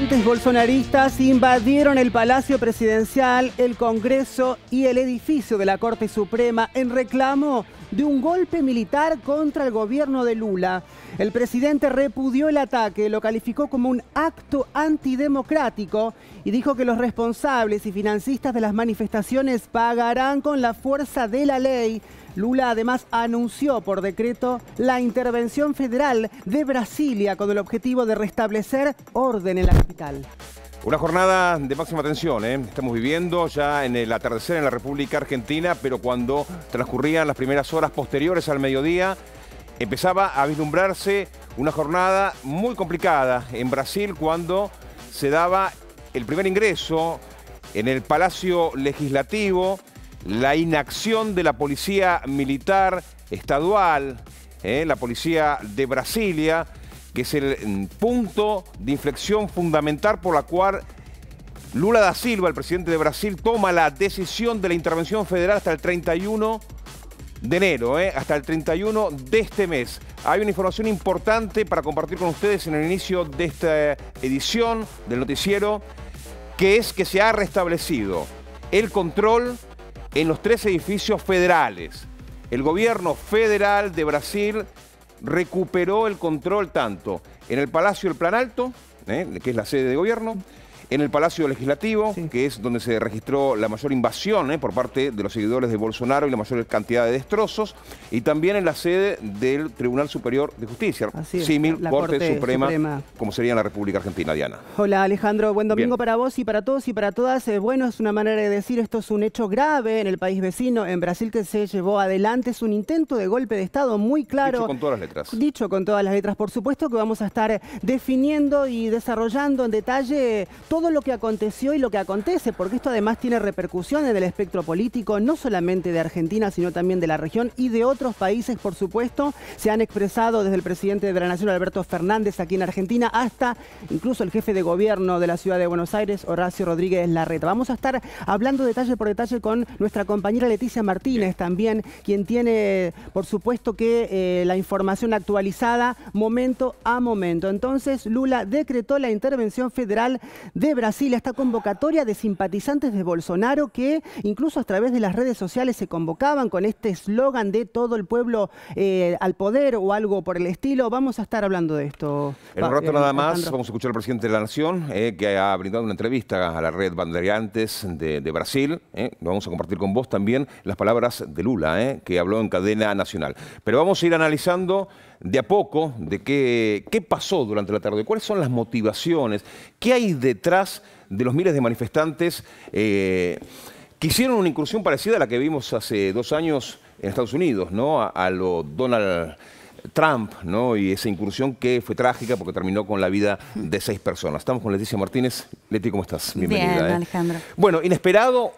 Simpatizantes bolsonaristas invadieron el Palacio Presidencial, el Congreso y el edificio de la Corte Suprema en reclamo de un golpe militar contra el gobierno de Lula. El presidente repudió el ataque, lo calificó como un acto antidemocrático y dijo que los responsables y financistas de las manifestaciones pagarán con la fuerza de la ley. Lula además anunció por decreto la intervención federal de Brasilia con el objetivo de restablecer orden en la capital. Una jornada de máxima tensión, ¿eh? estamos viviendo ya en el atardecer en la República Argentina, pero cuando transcurrían las primeras horas posteriores al mediodía, empezaba a vislumbrarse una jornada muy complicada en Brasil cuando se daba el primer ingreso en el Palacio Legislativo, la inacción de la policía militar estadual, ¿eh? la policía de Brasilia, que es el mm, punto de inflexión fundamental por la cual Lula da Silva, el presidente de Brasil, toma la decisión de la intervención federal hasta el 31 de enero, ¿eh? hasta el 31 de este mes. Hay una información importante para compartir con ustedes en el inicio de esta edición del noticiero, que es que se ha restablecido el control en los tres edificios federales. El gobierno federal de Brasil recuperó el control tanto en el Palacio del Plan Alto, ¿eh? que es la sede de gobierno, en el Palacio Legislativo, que es donde se registró la mayor invasión ¿eh? por parte de los seguidores de Bolsonaro y la mayor cantidad de destrozos, y también en la sede del Tribunal Superior de Justicia, símil Corte, Suprema, como sería en la República Argentina, Diana. Hola Alejandro, buen domingo para vos y para todos y para todas. Eh, bueno, es una manera de decir, esto es un hecho grave en el país vecino, en Brasil que se llevó adelante, es un intento de golpe de Estado muy claro. Dicho con todas las letras. Dicho con todas las letras, por supuesto que vamos a estar definiendo y desarrollando en detalle todo todo lo que aconteció y lo que acontece, porque esto además tiene repercusiones en el espectro político, no solamente de Argentina, sino también de la región y de otros países, por supuesto. Se han expresado desde el presidente de la Nación, Alberto Fernández, aquí en Argentina, hasta incluso el jefe de gobierno de la ciudad de Buenos Aires, Horacio Rodríguez Larreta. Vamos a estar hablando detalle por detalle con nuestra compañera Leticia Martínez también, quien tiene, por supuesto, que eh, la información actualizada momento a momento. Entonces, Lula decretó la intervención federal de Brasil, esta convocatoria de simpatizantes de Bolsonaro que incluso a través de las redes sociales se convocaban con este eslogan de todo el pueblo eh, al poder o algo por el estilo. Vamos a estar hablando de esto. En un rato nada más vamos a escuchar al presidente de la Nación eh, que ha brindado una entrevista a la red Banderiantes de, Brasil. Eh. Vamos a compartir con vos también las palabras de Lula, que habló en cadena nacional. Pero vamos a ir analizando de a poco de qué, qué pasó durante la tarde, cuáles son las motivaciones, qué hay detrás de los miles de manifestantes eh, que hicieron una incursión parecida a la que vimos hace dos años en Estados Unidos, ¿no? a, lo Donald Trump, ¿no? Y esa incursión que fue trágica porque terminó con la vida de seis personas. Estamos con Leticia Martínez. Leti, ¿cómo estás? Bienvenida. Bien, ¿eh? Alejandro. Bueno, inesperado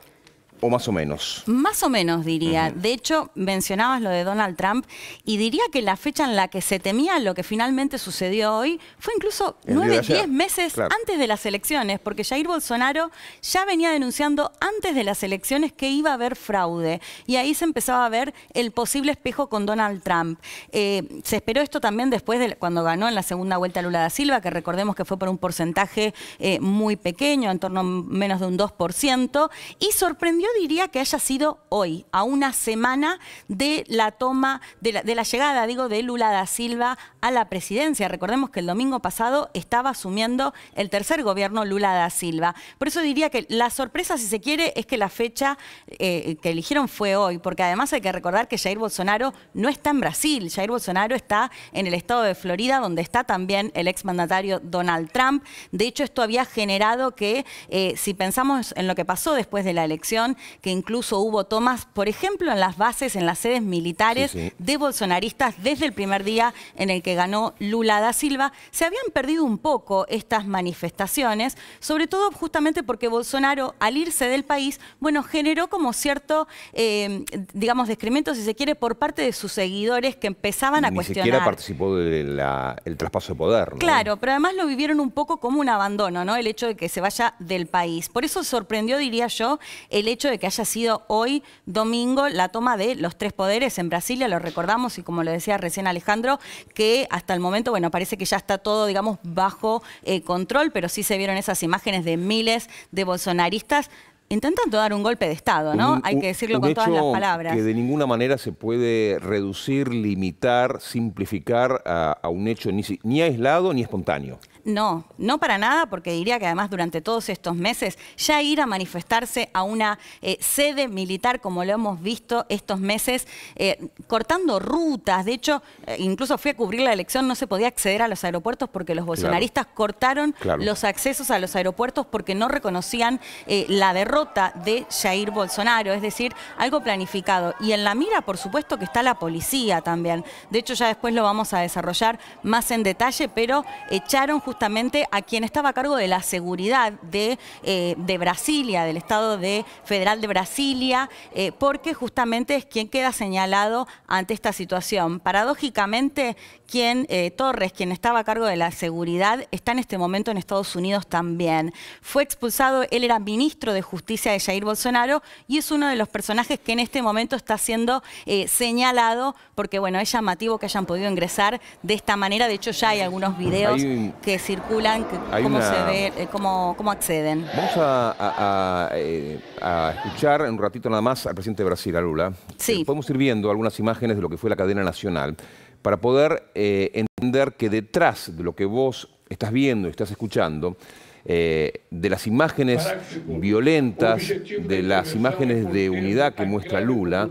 ¿O más o menos? Más o menos, diría. De hecho, mencionabas lo de Donald Trump y diría que la fecha en la que se temía lo que finalmente sucedió hoy fue incluso nueve, diez meses antes de las elecciones, porque Jair Bolsonaro ya venía denunciando antes de las elecciones que iba a haber fraude. Y ahí se empezaba a ver el posible espejo con Donald Trump. Eh, se esperó esto también después de cuando ganó en la segunda vuelta Lula da Silva, que recordemos que fue por un porcentaje eh, muy pequeño, en torno a menos de un 2%, y sorprendió diría que haya sido hoy, a una semana de la toma, de la, llegada, digo, de Lula da Silva a la presidencia. Recordemos que el domingo pasado estaba asumiendo el tercer gobierno Lula da Silva. Por eso diría que la sorpresa, si se quiere, es que la fecha eh, que eligieron fue hoy, porque además hay que recordar que Jair Bolsonaro no está en Brasil, Jair Bolsonaro está en el estado de Florida, donde está también el exmandatario Donald Trump. De hecho, esto había generado que, eh, si pensamos en lo que pasó después de la elección, que incluso hubo tomas, por ejemplo, en las bases, en las sedes militares de bolsonaristas desde el primer día en el que ganó Lula da Silva. Se habían perdido un poco estas manifestaciones, sobre todo justamente porque Bolsonaro, al irse del país, bueno, generó como cierto, eh, digamos, descremento, si se quiere, por parte de sus seguidores que empezaban a cuestionar. Ni siquiera participó del traspaso de poder. Claro, pero además lo vivieron un poco como un abandono, ¿no? El hecho de que se vaya del país. Por eso sorprendió, diría yo, el hecho de de que haya sido hoy, domingo, la toma de los tres poderes en Brasilia, lo recordamos y como lo decía recién Alejandro, que hasta el momento, bueno, parece que ya está todo, digamos, bajo eh, control, pero sí se vieron esas imágenes de miles de bolsonaristas intentando dar un golpe de Estado, ¿no? Hay que decirlo con todas las palabras. Que de ninguna manera se puede reducir, limitar, simplificar a, un hecho ni aislado ni espontáneo. No, no para nada, porque diría que además durante todos estos meses ya ir a manifestarse a una eh, sede militar, como lo hemos visto estos meses, eh, cortando rutas. De hecho, eh, incluso fui a cubrir la elección, no se podía acceder a los aeropuertos porque los bolsonaristas cortaron los accesos a los aeropuertos porque no reconocían la derrota de Jair Bolsonaro, es decir, algo planificado. Y en la mira, por supuesto, que está la policía también. De hecho, ya después lo vamos a desarrollar más en detalle, pero echaron justamente justamente a quien estaba a cargo de la seguridad de, eh, de Brasilia, del Estado de Federal de Brasilia, eh, porque justamente es quien queda señalado ante esta situación. Paradójicamente, quien, eh, Torres, quien estaba a cargo de la seguridad, está en este momento en Estados Unidos también. Fue expulsado, él era ministro de Justicia de Jair Bolsonaro y es uno de los personajes que en este momento está siendo señalado porque, bueno, es llamativo que hayan podido ingresar de esta manera. De hecho, ya hay algunos videos que circulan, cómo se ve, eh, cómo, cómo, acceden. Vamos a, eh, a, escuchar un ratito nada más al presidente de Brasil, a Lula. Sí. Eh, podemos ir viendo algunas imágenes de lo que fue la cadena nacional para poder entender que detrás de lo que vos estás viendo y estás escuchando, de las imágenes violentas, de las imágenes de unidad que muestra Lula,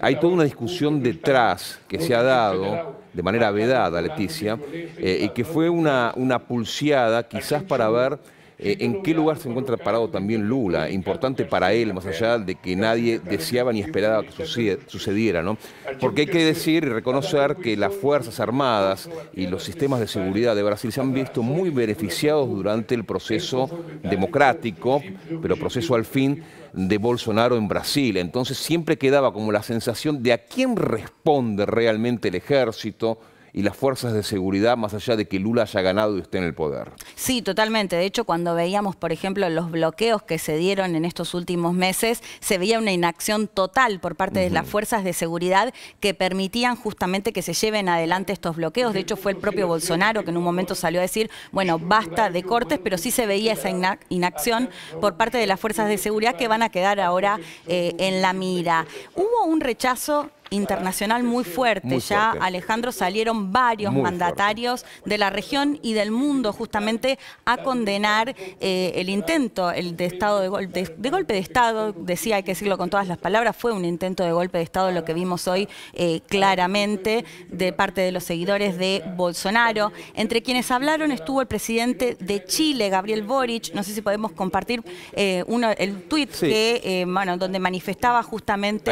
hay toda una discusión detrás que se ha dado de manera vedada, Leticia, eh, y que fue una, una pulseada quizás para ver eh, en qué lugar se encuentra parado también Lula, importante para él, más allá de que nadie deseaba ni esperaba que sucediera, ¿no? Porque hay que decir y reconocer que las Fuerzas Armadas y los sistemas de seguridad de Brasil se han visto muy beneficiados durante el proceso democrático, pero proceso al fin de Bolsonaro en Brasil. Entonces siempre quedaba como la sensación de a quién responde realmente el ejército, y las fuerzas de seguridad más allá de que Lula haya ganado y esté en el poder. Sí, totalmente. De hecho, cuando veíamos, por ejemplo, los bloqueos que se dieron en estos últimos meses, se veía una inacción total por parte de las fuerzas de seguridad que permitían justamente que se lleven adelante estos bloqueos. De hecho, fue el propio Bolsonaro que en un momento salió a decir, bueno, basta de cortes, pero sí se veía esa inacción por parte de las fuerzas de seguridad que van a quedar ahora eh, en la mira. Hubo un rechazo internacional muy fuerte. ya Alejandro salieron varios mandatarios de la región y del mundo justamente a condenar eh, el intento el de estado de, de, golpe de estado. Decía, hay que decirlo con todas las palabras, fue un intento de golpe de estado lo que vimos hoy eh, claramente de parte de los seguidores de Bolsonaro. Entre quienes hablaron estuvo el presidente de Chile, Gabriel Boric. No sé si podemos compartir eh, uno el tuit que bueno donde manifestaba justamente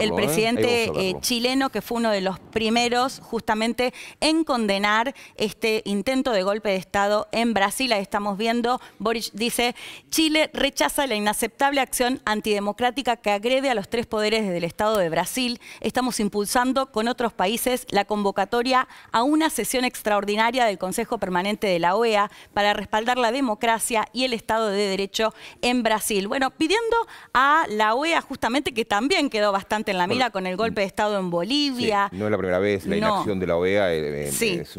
el presidente eh, chileno, que fue uno de los primeros justamente en condenar este intento de golpe de Estado en Brasil. Ahí estamos viendo, Boris dice, Chile rechaza la inaceptable acción antidemocrática que agrede a los tres poderes del Estado de Brasil. Estamos impulsando con otros países la convocatoria a una sesión extraordinaria del Consejo Permanente de la OEA para respaldar la democracia y el Estado de Derecho en Brasil. Bueno, pidiendo a la OEA justamente que también quedó bastante en la mira con el golpe de estado en Bolivia. no es la primera vez, la inacción de la OEA eh, eh, es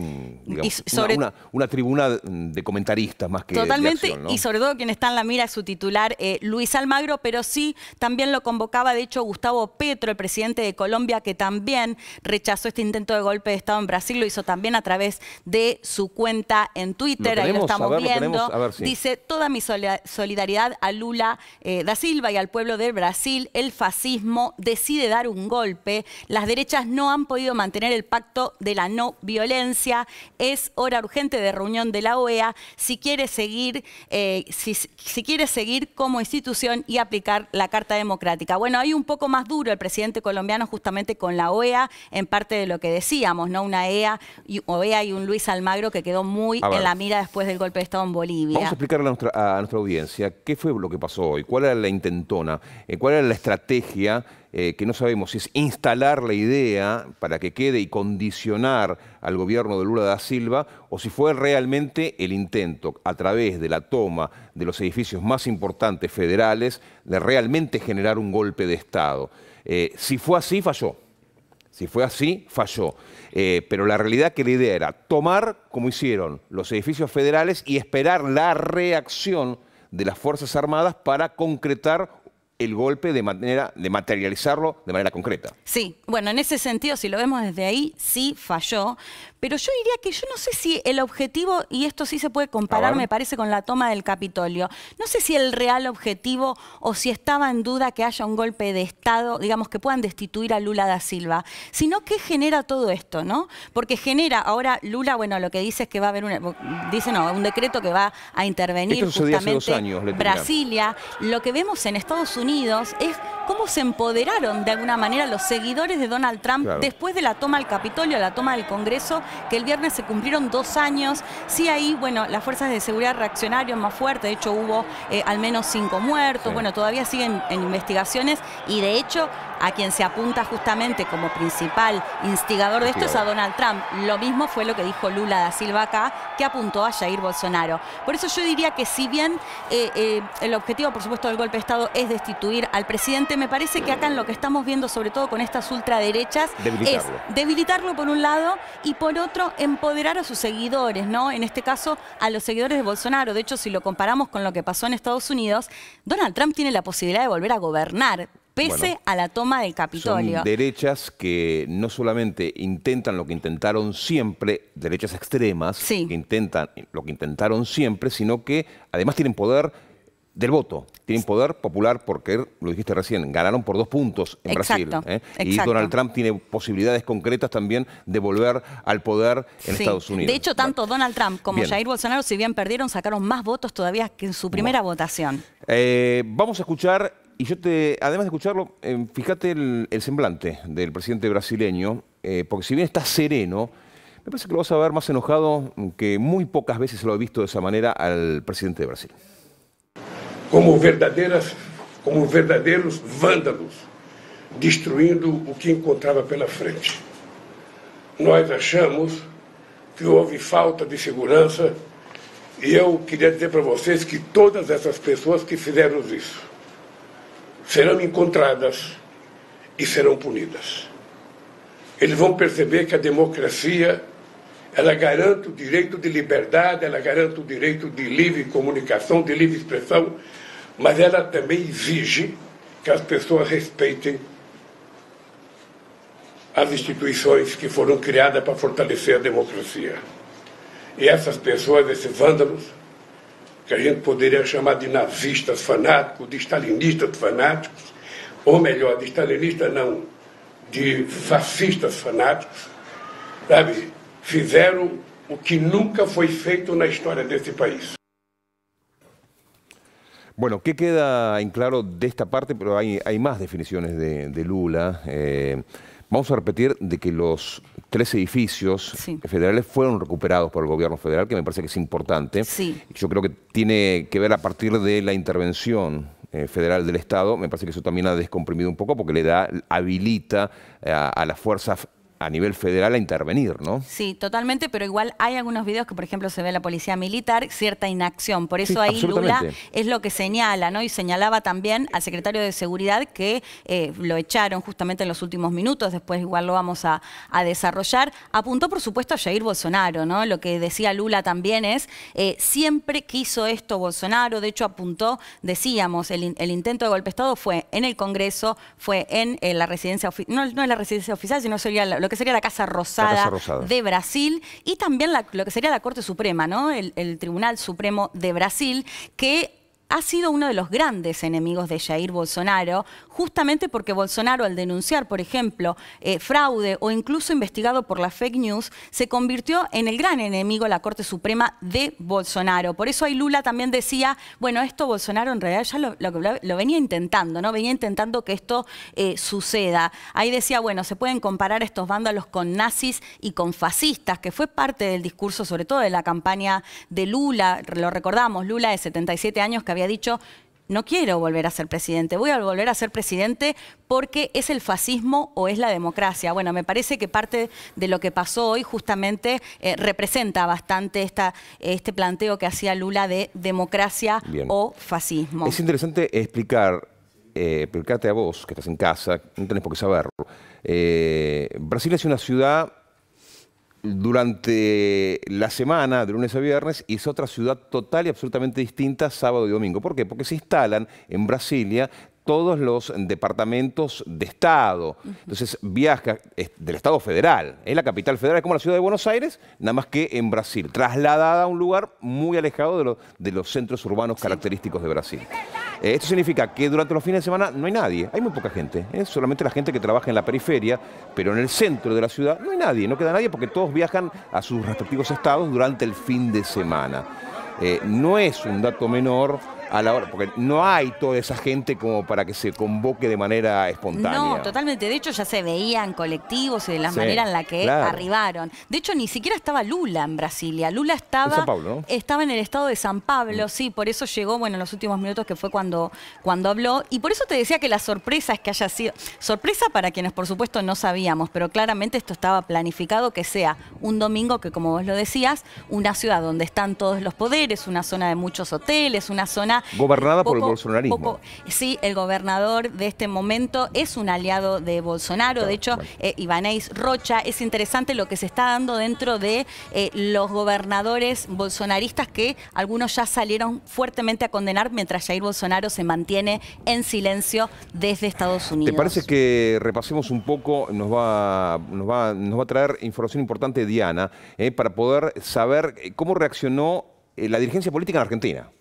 una, tribuna de comentaristas más que Totalmente, de acción, y sobre todo quien está en la mira es su titular, eh, Luis Almagro, pero sí también lo convocaba, de hecho, Gustavo Petro, el presidente de Colombia, que también rechazó este intento de golpe de Estado en Brasil, lo hizo también a través de su cuenta en Twitter, ahí lo estamos viendo. Dice, toda mi solidaridad a Lula da Silva y al pueblo de Brasil, el fascismo decide dar un golpe las derechas no han podido mantener el pacto de la no violencia. Es hora urgente de reunión de la OEA si quiere seguir, eh, si, quiere seguir como institución y aplicar la Carta Democrática. Bueno, hay un poco más duro el presidente colombiano justamente con la OEA, en parte de lo que decíamos, ¿no? Una EA y, OEA y un Luis Almagro que quedó muy en la mira después del golpe de Estado en Bolivia. Vamos a explicarle a nuestra, audiencia qué fue lo que pasó hoy, cuál era la intentona, eh, cuál era la estrategia eh, que no sabemos si es instalar la idea para que quede y condicionar al gobierno de Lula da Silva, o si fue realmente el intento, a través de la toma de los edificios más importantes federales, de realmente generar un golpe de Estado. Eh, si fue así, falló. Si fue así, falló. Eh, pero la realidad que la idea era tomar, como hicieron los edificios federales, y esperar la reacción de las Fuerzas Armadas para concretar el golpe de manera de materializarlo de manera concreta. Sí, bueno, en ese sentido, si lo vemos desde ahí, sí falló, pero yo diría que yo no sé si el objetivo, y esto sí se puede comparar, me parece, con la toma del Capitolio, no sé si el real objetivo o si estaba en duda que haya un golpe de Estado, digamos, que puedan destituir a Lula da Silva, sino que genera todo esto, ¿no? Porque genera, ahora Lula, bueno, lo que dice es que va a haber un, dice no, un decreto que va a intervenir justamente años, Brasilia. Lo que vemos en Estados Unidos es cómo se empoderaron de alguna manera los seguidores de Donald Trump después de la toma del Capitolio, la toma del Congreso, que el viernes se cumplieron dos años. Sí, ahí, bueno, las fuerzas de seguridad reaccionarios más fuertes, de hecho hubo eh, al menos cinco muertos, bueno, todavía siguen en investigaciones. Y de hecho a quien se apunta justamente como principal instigador de esto es a Donald Trump. Lo mismo fue lo que dijo Lula da Silva acá, que apuntó a Jair Bolsonaro. Por eso yo diría que si bien eh, eh, el objetivo, por supuesto, del golpe de Estado es destituir al presidente, me parece que acá en lo que estamos viendo, sobre todo con estas ultraderechas, es debilitarlo por un lado y por otro empoderar a sus seguidores, ¿no? En este caso, a los seguidores de Bolsonaro. De hecho, si lo comparamos con lo que pasó en Estados Unidos, Donald Trump tiene la posibilidad de volver a gobernar pese a la toma del Capitolio. Son derechas que no solamente intentan lo que intentaron siempre, derechas extremas, que intentan lo que intentaron siempre, sino que además tienen poder del voto. Tienen poder popular porque, lo dijiste recién, ganaron por dos puntos en Brasil. ¿eh? Y Donald Trump tiene posibilidades concretas también de volver al poder en Estados Unidos. De hecho, tanto Donald Trump como Jair Bolsonaro, si bien perdieron, sacaron más votos todavía que en su primera votación. Eh, vamos a escuchar y yo te, además de escucharlo, eh, fíjate el, semblante del presidente brasileño, eh, porque si bien está sereno, me parece que lo vas a ver más enojado que muy pocas veces lo he visto de esa manera al presidente de Brasil. Como verdadeiras, como verdadeiros vándalos, destruindo o que encontrava pela frente. Nós achamos que houve falta de segurança e eu queria dizer para vocês que todas essas pessoas que fizeram isso serão encontradas e serão punidas. Eles vão perceber que a democracia ela garante o direito de liberdade, ela garante o direito de livre comunicação, de livre expressão, mas ela também exige que as pessoas respeitem as instituições que foram criadas para fortalecer a democracia. E essas pessoas, esses vândalos, que a gente poderia chamar de nazistas fanáticos, de stalinistas fanáticos, ou melhor, de stalinistas não, de fascistas fanáticos, sabe, fizeram o que nunca foi feito na história desse país. Bueno, ¿qué queda en claro de esta parte? Pero hay, hay más definiciones de, de Lula. Eh, Vamos a repetir de que los tres edificios federales fueron recuperados por el gobierno federal, que me parece que es importante. Yo creo que tiene que ver a partir de la intervención eh, federal del Estado. Me parece que eso también ha descomprimido un poco porque le da, habilita eh, a, a las fuerzas a nivel federal a intervenir, ¿no? Sí, totalmente, pero igual hay algunos videos que, por ejemplo, se ve la policía militar, cierta inacción. Por eso ahí Lula es lo que señala, ¿no? Y señalaba también al secretario de Seguridad que eh, lo echaron justamente en los últimos minutos, después igual lo vamos a, desarrollar. Apuntó, por supuesto, a Jair Bolsonaro, ¿no? Lo que decía Lula también es, eh, siempre quiso esto Bolsonaro, de hecho apuntó, decíamos, el, intento de golpe de Estado fue en el Congreso, fue en, eh, la residencia, no, no en la residencia oficial, sino sería lo que sería la Casa Rosada, de Brasil y también lo que sería la Corte Suprema, ¿no? el Tribunal Supremo de Brasil, que ha sido uno de los grandes enemigos de Jair Bolsonaro, justamente porque Bolsonaro al denunciar, por ejemplo, eh, fraude o incluso investigado por la fake news, se convirtió en el gran enemigo de la Corte Suprema de Bolsonaro. Por eso ahí Lula también decía, bueno, esto Bolsonaro en realidad ya lo, venía intentando, ¿no? Venía intentando que esto eh, suceda. Ahí decía, bueno, se pueden comparar estos vándalos con nazis y con fascistas, que fue parte del discurso, sobre todo de la campaña de Lula, lo recordamos, Lula de 77 años que había había dicho no quiero volver a ser presidente, voy a volver a ser presidente porque es el fascismo o es la democracia. Bueno, me parece que parte de lo que pasó hoy justamente eh, representa bastante esta, este planteo que hacía Lula de democracia o fascismo. Es interesante explicar, eh, explicarte a vos que estás en casa, no tenés por qué saberlo. Eh, Brasil es una ciudad durante la semana, de lunes a viernes, y es otra ciudad total y absolutamente distinta sábado y domingo. ¿Por qué? Porque se instalan en Brasilia todos los departamentos de Estado. Entonces viaja del Estado federal. Es la capital federal, es como la ciudad de Buenos Aires, nada más que en Brasil, trasladada a un lugar muy alejado de, los centros urbanos característicos de Brasil. Eh, esto significa que durante los fines de semana no hay nadie, hay muy poca gente, ¿eh? solamente la gente que trabaja en la periferia, pero en el centro de la ciudad no hay nadie, no queda nadie porque todos viajan a sus respectivos estados durante el fin de semana. Eh, no es un dato menor a la hora, porque no hay toda esa gente como para que se convoque de manera espontánea. No, totalmente. De hecho, ya se veían colectivos y de la manera en la que arribaron. De hecho, ni siquiera estaba Lula en Brasilia. Lula estaba, en estaba en el estado de San Pablo, mm. sí, por eso llegó, bueno, en los últimos minutos que fue cuando, cuando habló. Y por eso te decía que la sorpresa es que haya sido. Sorpresa para quienes, por supuesto, no sabíamos, pero claramente esto estaba planificado que sea un domingo que, como vos lo decías, una ciudad donde están todos los poderes, una zona de muchos hoteles, una zona Gobernada por el bolsonarismo. sí, el gobernador de este momento es un aliado de Bolsonaro. de hecho, eh, Ibanez Rocha, es interesante lo que se está dando dentro de eh, los gobernadores bolsonaristas que algunos ya salieron fuertemente a condenar mientras Jair Bolsonaro se mantiene en silencio desde Estados Unidos. ¿Te parece que repasemos un poco, nos va, nos va, nos va a traer información importante Diana, eh, para poder saber cómo reaccionó la dirigencia política en Argentina?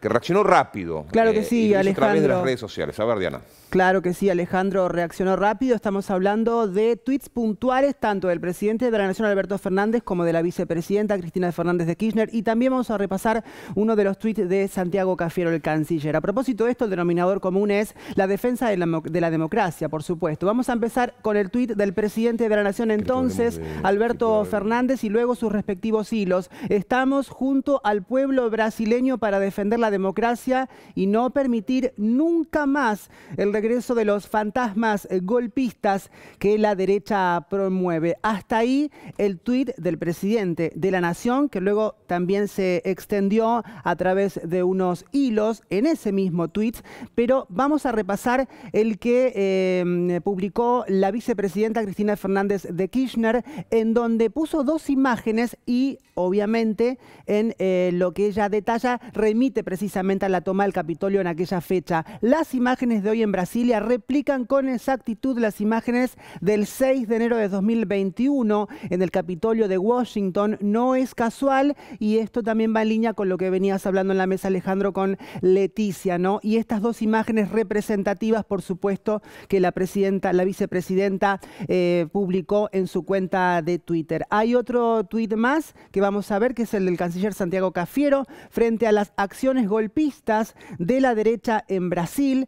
Que reaccionó rápido. Claro que sí, Alejandro. A través de las redes sociales. A ver, Diana. Claro que sí, Alejandro reaccionó rápido. Estamos hablando de tweets puntuales, tanto del presidente de la Nación, Alberto Fernández, como de la vicepresidenta, Cristina Fernández de Kirchner. Y también vamos a repasar uno de los tweets de Santiago Cafiero, el canciller. A propósito de esto, el denominador común es la defensa de la, democracia, por supuesto. Vamos a empezar con el tuit del presidente de la Nación entonces, Alberto Fernández, y luego sus respectivos hilos. Estamos junto al pueblo brasileño para defender la democracia y no permitir nunca más el regreso de los fantasmas golpistas que la derecha promueve. Hasta ahí el tuit del presidente de la Nación, que luego también se extendió a través de unos hilos en ese mismo tuit, pero vamos a repasar el que em, publicó la vicepresidenta Cristina Fernández de Kirchner, en donde puso dos imágenes y obviamente en eh, lo que ella detalla remite precisamente a la toma del Capitolio en aquella fecha. Las imágenes de hoy en Brasil Brasilia replican con exactitud las imágenes del 6 de enero de 2021 en el Capitolio de Washington. No es casual y esto también va en línea con lo que venías hablando en la mesa, Alejandro, con Leticia, ¿no? Y estas dos imágenes representativas, por supuesto, que la presidenta, la vicepresidenta eh, publicó en su cuenta de Twitter. Hay otro tuit más que vamos a ver, que es el del canciller Santiago Cafiero, frente a las acciones golpistas de la derecha en Brasil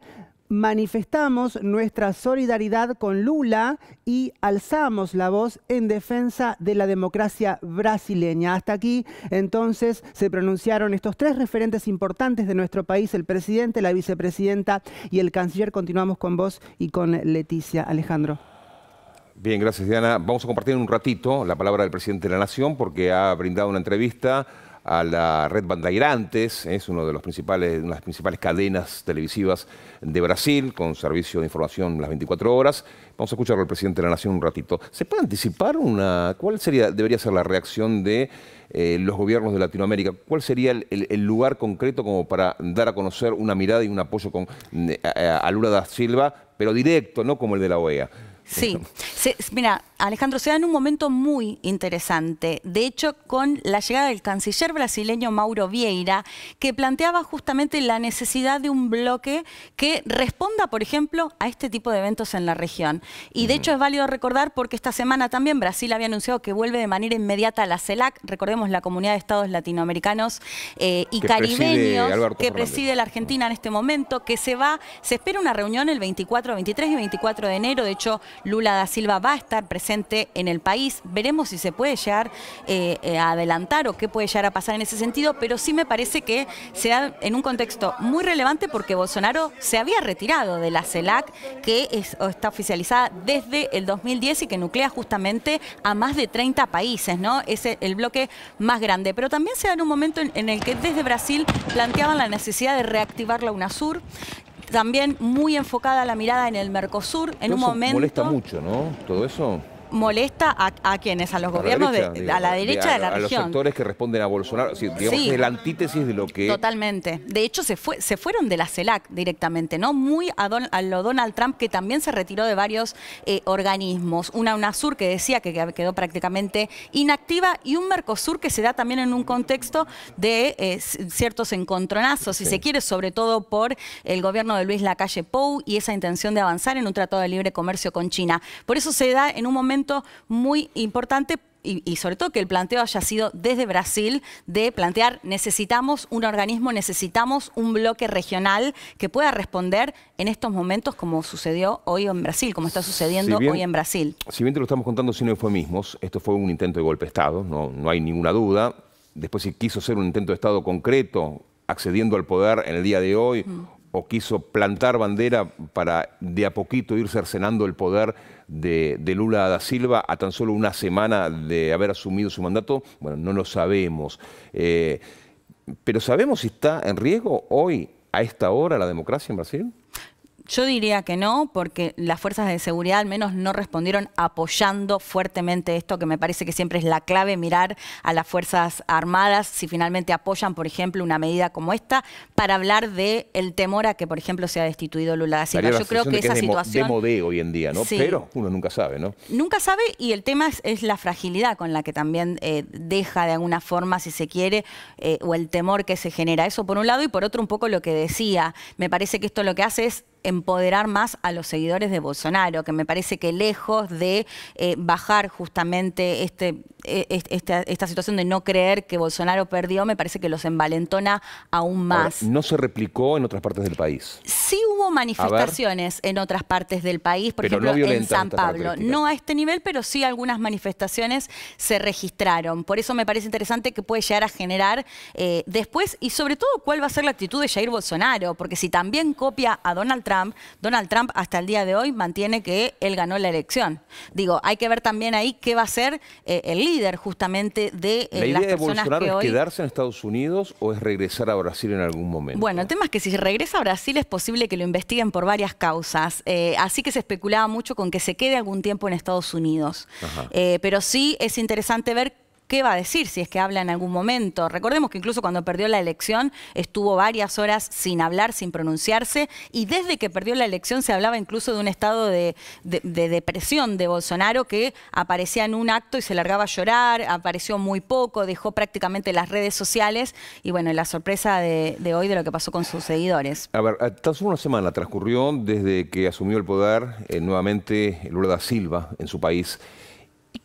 manifestamos nuestra solidaridad con Lula y alzamos la voz en defensa de la democracia brasileña. Hasta aquí entonces se pronunciaron estos tres referentes importantes de nuestro país, el presidente, la vicepresidenta y el canciller. Continuamos con vos y con Leticia. Alejandro. Bien, gracias Diana. Vamos a compartir un ratito la palabra del presidente de la Nación porque ha brindado una entrevista a la red Bandeirantes, es uno de los principales, una de las principales cadenas televisivas de Brasil, con servicio de información las 24 horas. Vamos a escuchar al presidente de la Nación un ratito. ¿Se puede anticipar una, cuál sería, debería ser la reacción de eh, los gobiernos de Latinoamérica? ¿Cuál sería el, lugar concreto como para dar a conocer una mirada y un apoyo con, eh, a Lula da Silva, pero directo, no como el de la OEA? Sí, mira, Alejandro, se da en un momento muy interesante. De hecho, con la llegada del canciller brasileño Mauro Vieira, que planteaba justamente la necesidad de un bloque que responda, por ejemplo, a este tipo de eventos en la región. Y de hecho es válido recordar porque esta semana también Brasil había anunciado que vuelve de manera inmediata a la CELAC, recordemos la comunidad de estados latinoamericanos eh, y caribeños que preside la Argentina en este momento, que se va, se espera una reunión el 24, 23 y 24 de enero. De hecho, Lula da Silva va a estar presente en el país. Veremos si se puede llegar eh, eh, a adelantar o qué puede llegar a pasar en ese sentido, pero sí me parece que se da en un contexto muy relevante porque Bolsonaro se había retirado de la CELAC, que está oficializada desde el 2010 y que nuclea justamente a más de 30 países, ¿no? Es el bloque más grande. Pero también se da en un momento en, el que desde Brasil planteaban la necesidad de reactivar la UNASUR, también muy enfocada la mirada en el Mercosur, en un momento... molesta mucho, ¿no? Todo eso molesta a, quienes, a los gobiernos, de, a la derecha de, la región. A los sectores que responden a Bolsonaro, digamos es la antítesis de lo que... Totalmente. De hecho, se, fue, se fueron de la CELAC directamente, ¿no? Muy a, a lo Donald Trump, que también se retiró de varios eh, organismos. Una UNASUR que decía que quedó prácticamente inactiva y un Mercosur que se da también en un contexto de eh, ciertos encontronazos, si se quiere, sobre todo por el gobierno de Luis Lacalle Pou y esa intención de avanzar en un tratado de libre comercio con China. Por eso se da en un momento muy importante y, sobre todo que el planteo haya sido desde Brasil de plantear necesitamos un organismo, necesitamos un bloque regional que pueda responder en estos momentos como sucedió hoy en Brasil, como está sucediendo hoy en Brasil. Si bien te lo estamos contando sin eufemismos, esto fue un intento de golpe de Estado, no, no hay ninguna duda. Después si quiso ser un intento de Estado concreto, accediendo al poder en el día de hoy, o quiso plantar bandera para de a poquito ir cercenando el poder de, Lula da Silva a tan solo una semana de haber asumido su mandato, bueno, no lo sabemos. Eh, pero ¿sabemos si está en riesgo hoy, a esta hora, la democracia en Brasil? Yo diría que no, porque las fuerzas de seguridad al menos no respondieron apoyando fuertemente esto, que me parece que siempre es la clave, mirar a las Fuerzas Armadas si finalmente apoyan, por ejemplo, una medida como esta, para hablar de el temor a que, por ejemplo, sea destituido Lula da Silva. Yo creo que, esa situación... de hoy en día, ¿no? Pero uno nunca sabe, ¿no? Nunca sabe y el tema es, la fragilidad con la que también eh, deja de alguna forma, si se quiere, eh, o el temor que se genera. Eso por un lado y por otro un poco lo que decía. Me parece que esto lo que hace es empoderar más a los seguidores de Bolsonaro, que me parece que lejos de eh, bajar justamente este, e, esta, situación de no creer que Bolsonaro perdió, me parece que los envalentona aún más. ¿No se replicó en otras partes del país? Sí hubo manifestaciones en otras partes del país, por ejemplo en San Pablo. No a este nivel, pero sí algunas manifestaciones se registraron. Por eso me parece interesante que puede llegar a generar eh, después y sobre todo cuál va a ser la actitud de Jair Bolsonaro, porque si también copia a Donald Trump, Donald Trump hasta el día de hoy mantiene que él ganó la elección. Digo, hay que ver también ahí qué va a ser eh, el líder justamente de eh, ¿La idea de Bolsonaro es quedarse en Estados Unidos o es regresar a Brasil en algún momento? Bueno, el tema es que si regresa a Brasil es posible que lo investiguen por varias causas. Eh, así que se especulaba mucho con que se quede algún tiempo en Estados Unidos. pero sí es interesante ver qué va a decir si es que habla en algún momento. Recordemos que incluso cuando perdió la elección estuvo varias horas sin hablar, sin pronunciarse, y desde que perdió la elección se hablaba incluso de un estado de, depresión de Bolsonaro que aparecía en un acto y se largaba a llorar, apareció muy poco, dejó prácticamente las redes sociales, y bueno, la sorpresa de, hoy de lo que pasó con sus seguidores. A ver, tan solo una semana transcurrió desde que asumió el poder eh, nuevamente Lula da Silva en su país.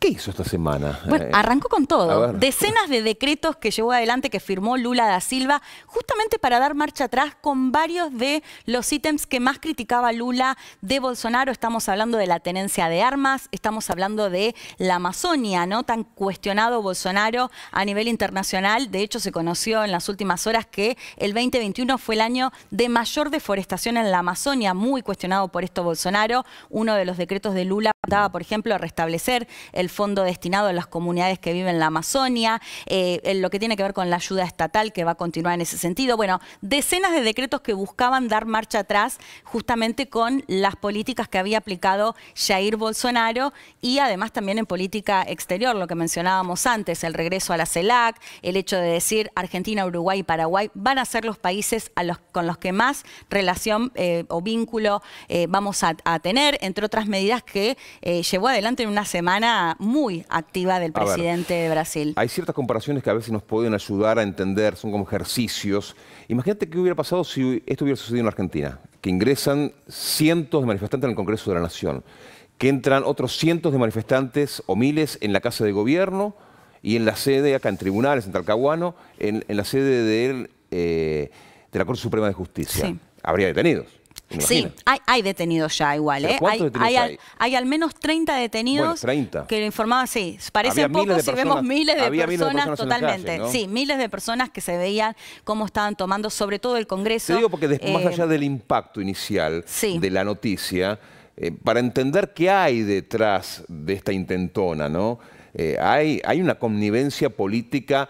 ¿Qué hizo esta semana? Bueno, eh, arrancó con todo. Decenas de decretos que llevó adelante, que firmó Lula da Silva, justamente para dar marcha atrás con varios de los ítems que más criticaba Lula de Bolsonaro. Estamos hablando de la tenencia de armas, estamos hablando de la Amazonia, ¿no? Tan cuestionado Bolsonaro a nivel internacional. De hecho, se conoció en las últimas horas que el 2021 fue el año de mayor deforestación en la Amazonia, muy cuestionado por esto Bolsonaro. Uno de los decretos de Lula daba, por ejemplo, a restablecer el fondo destinado a las comunidades que viven en la Amazonia, eh, lo que tiene que ver con la ayuda estatal que va a continuar en ese sentido. Bueno, decenas de decretos que buscaban dar marcha atrás justamente con las políticas que había aplicado Jair Bolsonaro y además también en política exterior, lo que mencionábamos antes, el regreso a la CELAC, el hecho de decir Argentina, Uruguay y Paraguay van a ser los países a los, con los que más relación eh, o vínculo eh, vamos a, a, tener, entre otras medidas que llevó adelante en una semana muy activa del presidente de Brasil. Hay ciertas comparaciones que a veces nos pueden ayudar a entender, son como ejercicios. Imagínate qué hubiera pasado si esto hubiera sucedido en Argentina, que ingresan cientos de manifestantes en el Congreso de la Nación, que entran otros cientos de manifestantes o miles en la Casa de Gobierno y en la sede, acá en tribunales, en Talcahuano, en, la sede de, eh, de la Corte Suprema de Justicia. Habría detenidos. Sí, hay, detenidos ya igual. ¿eh? Hay, hay, hay, al menos 30 detenidos 30. que lo informaban, sí, parece poco si vemos miles de personas, totalmente. Sí, miles de personas que se veían cómo estaban tomando sobre todo el Congreso. Te digo porque después, más eh, allá del impacto inicial de la noticia, eh, para entender qué hay detrás de esta intentona, ¿no? Eh, hay, hay una connivencia política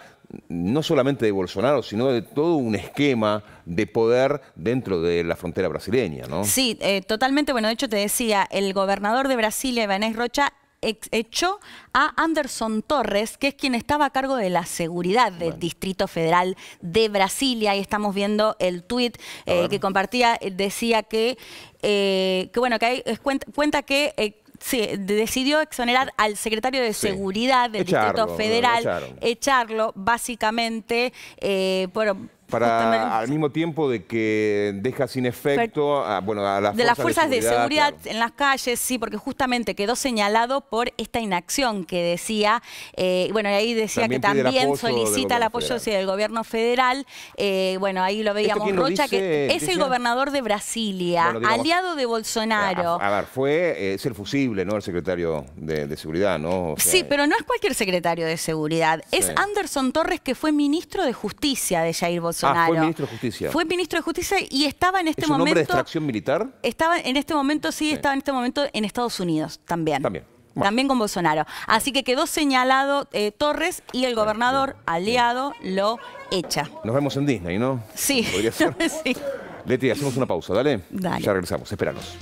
no solamente de Bolsonaro, sino de todo un esquema de poder dentro de la frontera brasileña, ¿no? Sí, eh, totalmente. Bueno, de hecho te decía, el gobernador de Brasilia, Ibanez Rocha, echó a Anderson Torres, que es quien estaba a cargo de la seguridad del Distrito Federal de Brasilia. Y estamos viendo el tuit eh, que compartía, decía que, que bueno, que hay, cuenta, que Sí, decidió exonerar al secretario de Seguridad del Distrito Federal, echarlo. básicamente eh, por, para al mismo tiempo de que deja sin efecto a, bueno, a las de las fuerzas de seguridad, en las calles, sí, porque justamente quedó señalado por esta inacción que decía, eh, bueno, ahí decía que también solicita el apoyo del gobierno federal, eh, bueno, ahí lo veíamos, Rocha, que es el gobernador de Brasilia, aliado de Bolsonaro. A, ver, fue, es el fusible, ¿no? El secretario de, seguridad, ¿no? sí, pero no es cualquier secretario de seguridad, es Anderson Torres, que fue ministro de justicia de Jair Bolsonaro. Ah, fue ministro de Justicia. Fue ministro de Justicia y estaba en este ¿Es un momento... nombre de extracción militar? Estaba en este momento, sí, estaba en este momento en Estados Unidos también. También. También con Bolsonaro. Así que quedó señalado eh, Torres y el gobernador aliado lo echa. Nos vemos en Disney, ¿no? Sí. ¿Podría ser? sí. Leti, hacemos una pausa, dale. Dale. Ya regresamos, espéranos.